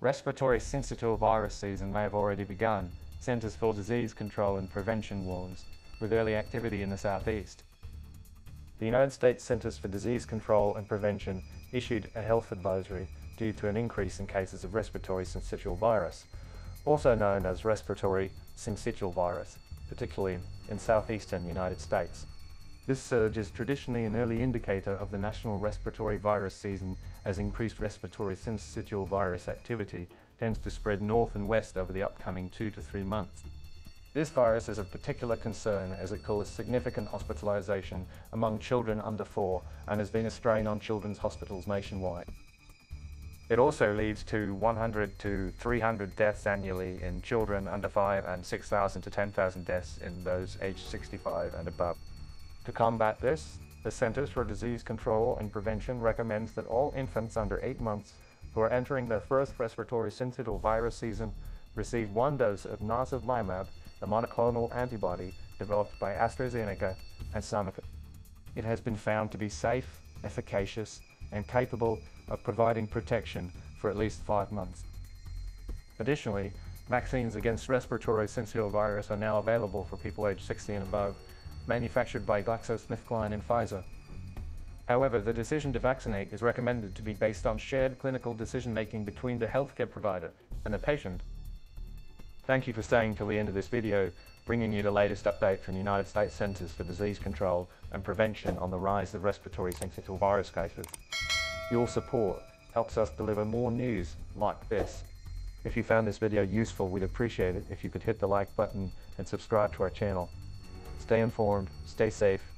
Respiratory syncytial virus season may have already begun, Centers for Disease Control and Prevention warns, with early activity in the southeast. The United States Centers for Disease Control and Prevention issued a health advisory due to an increase in cases of respiratory syncytial virus, also known as respiratory syncytial virus, particularly in southeastern United States. This surge is traditionally an early indicator of the national respiratory virus season as increased respiratory syncytial virus activity tends to spread north and west over the upcoming two to three months. This virus is of particular concern as it causes significant hospitalization among children under four and has been a strain on children's hospitals nationwide. It also leads to 100 to 300 deaths annually in children under 5 and 6,000 to 10,000 deaths in those aged 65 and above. To combat this, the Centers for Disease Control and Prevention recommends that all infants under 8 months who are entering their first respiratory syncytial virus season receive one dose of Nirsevimab, the monoclonal antibody developed by AstraZeneca and Sanofi. It has been found to be safe, efficacious, and capable of providing protection for at least five months. Additionally, vaccines against respiratory syncytial virus are now available for people aged 60 and above manufactured by GlaxoSmithKline and Pfizer. However, the decision to vaccinate is recommended to be based on shared clinical decision-making between the healthcare provider and the patient. Thank you for staying till the end of this video, bringing you the latest update from the United States Centers for Disease Control and Prevention on the rise of respiratory syncytial virus cases. Your support helps us deliver more news like this. If you found this video useful, we'd appreciate it if you could hit the like button and subscribe to our channel. Stay informed, stay safe,